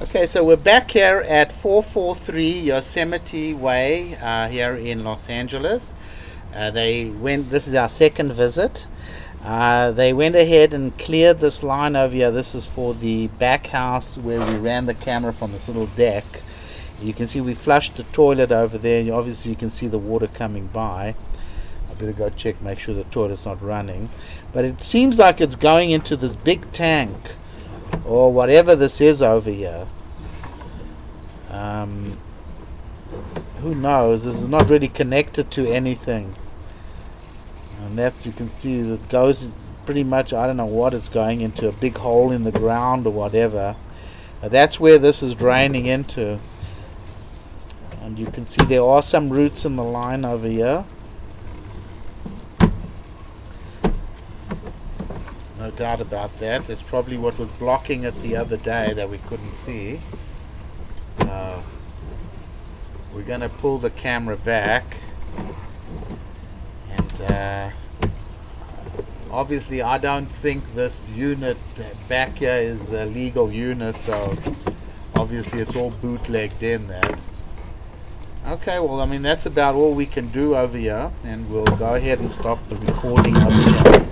Okay, so we're back here at 443 Yosemite Way uh, here in Los Angeles. Uh, they went. This is our second visit. Uh, they went ahead and cleared this line over here. This is for the back house where we ran the camera from this little deck. You can see we flushed the toilet over there. Obviously, you can see the water coming by. I better go check, make sure the toilet's not running. But it seems like it's going into this big tank or whatever this is over here. Um, who knows? This is not really connected to anything. And that's, you can see, it goes pretty much, I don't know what it's going into, a big hole in the ground or whatever. Uh, that's where this is draining into. And you can see there are some roots in the line over here. No doubt about that. That's probably what was blocking it the other day that we couldn't see. Uh, we're going to pull the camera back. And uh, obviously, I don't think this unit back here is a legal unit, so obviously, it's all bootlegged in there. Okay, well, I mean, that's about all we can do over here, and we'll go ahead and stop the recording over here.